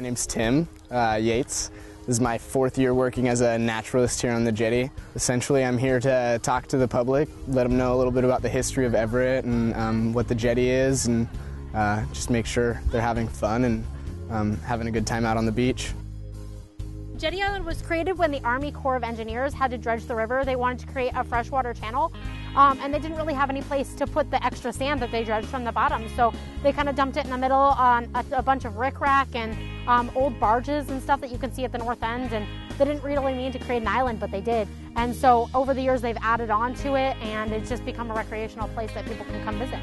name's Tim uh, Yates. This is my fourth year working as a naturalist here on the jetty. Essentially, I'm here to talk to the public, let them know a little bit about the history of Everett and um, what the jetty is, and uh, just make sure they're having fun and um, having a good time out on the beach. Jetty Island was created when the Army Corps of Engineers had to dredge the river. They wanted to create a freshwater channel, um, and they didn't really have any place to put the extra sand that they dredged from the bottom. So they kind of dumped it in the middle on a, a bunch of rickrack and um, old barges and stuff that you can see at the north end. And they didn't really mean to create an island, but they did. And so over the years, they've added on to it, and it's just become a recreational place that people can come visit.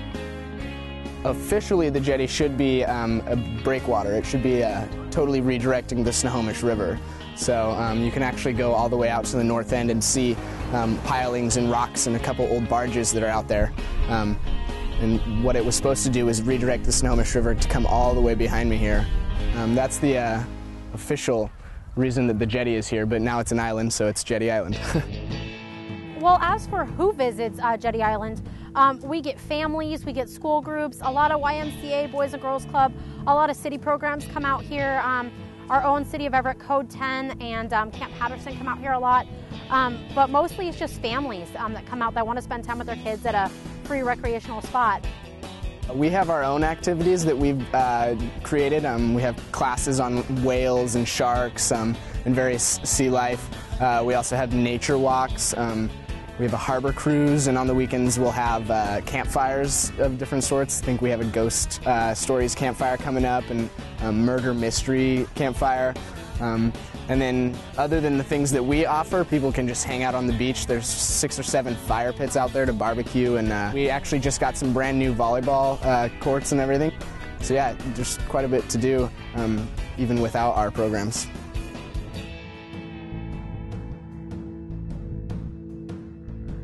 Officially, the jetty should be um, a breakwater. It should be uh, totally redirecting the Snohomish River. So um, you can actually go all the way out to the north end and see um, pilings and rocks and a couple old barges that are out there. Um, and what it was supposed to do was redirect the Snohomish River to come all the way behind me here. Um, that's the uh, official reason that the jetty is here, but now it's an island, so it's Jetty Island. well, as for who visits uh, Jetty Island, um, we get families, we get school groups, a lot of YMCA, Boys and Girls Club, a lot of city programs come out here. Um, our own City of Everett Code 10 and um, Camp Patterson come out here a lot. Um, but mostly it's just families um, that come out that want to spend time with their kids at a free recreational spot. We have our own activities that we've uh, created. Um, we have classes on whales and sharks um, and various sea life. Uh, we also have nature walks. Um, we have a harbor cruise, and on the weekends we'll have uh, campfires of different sorts. I think we have a ghost uh, stories campfire coming up and a murder mystery campfire. Um, and then, other than the things that we offer, people can just hang out on the beach. There's six or seven fire pits out there to barbecue, and uh, we actually just got some brand new volleyball uh, courts and everything. So, yeah, there's quite a bit to do, um, even without our programs.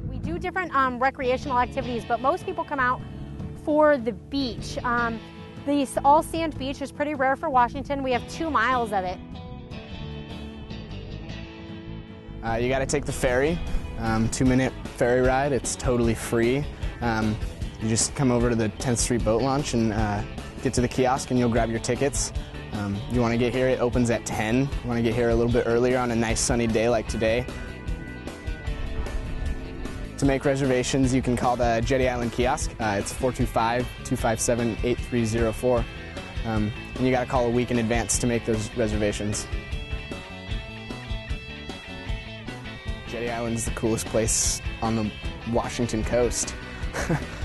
We do different um, recreational activities, but most people come out for the beach. Um, the all sand beach is pretty rare for Washington. We have two miles of it. Uh, you got to take the ferry, um, two minute ferry ride. It's totally free. Um, you just come over to the 10th Street Boat Launch and uh, get to the kiosk and you'll grab your tickets. Um, you want to get here, it opens at 10. You want to get here a little bit earlier on a nice sunny day like today. To make reservations, you can call the Jetty Island kiosk. Uh, it's 425-257-8304. Um, and you got to call a week in advance to make those reservations. Jetty Island is the coolest place on the Washington coast.